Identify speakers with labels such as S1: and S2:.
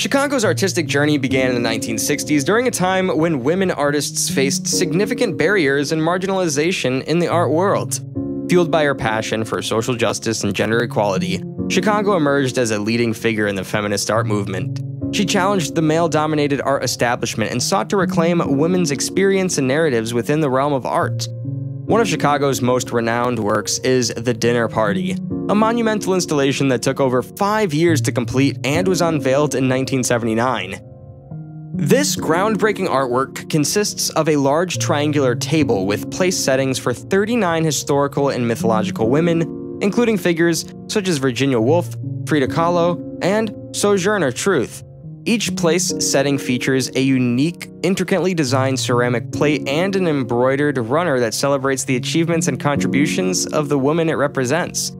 S1: Chicago's artistic journey began in the 1960s during a time when women artists faced significant barriers and marginalization in the art world. Fueled by her passion for social justice and gender equality, Chicago emerged as a leading figure in the feminist art movement. She challenged the male dominated art establishment and sought to reclaim women's experience and narratives within the realm of art. One of Chicago's most renowned works is The Dinner Party, a monumental installation that took over five years to complete and was unveiled in 1979. This groundbreaking artwork consists of a large triangular table with place settings for 39 historical and mythological women, including figures such as Virginia Woolf, Frida Kahlo, and Sojourner Truth. Each place setting features a unique, intricately designed ceramic plate and an embroidered runner that celebrates the achievements and contributions of the woman it represents.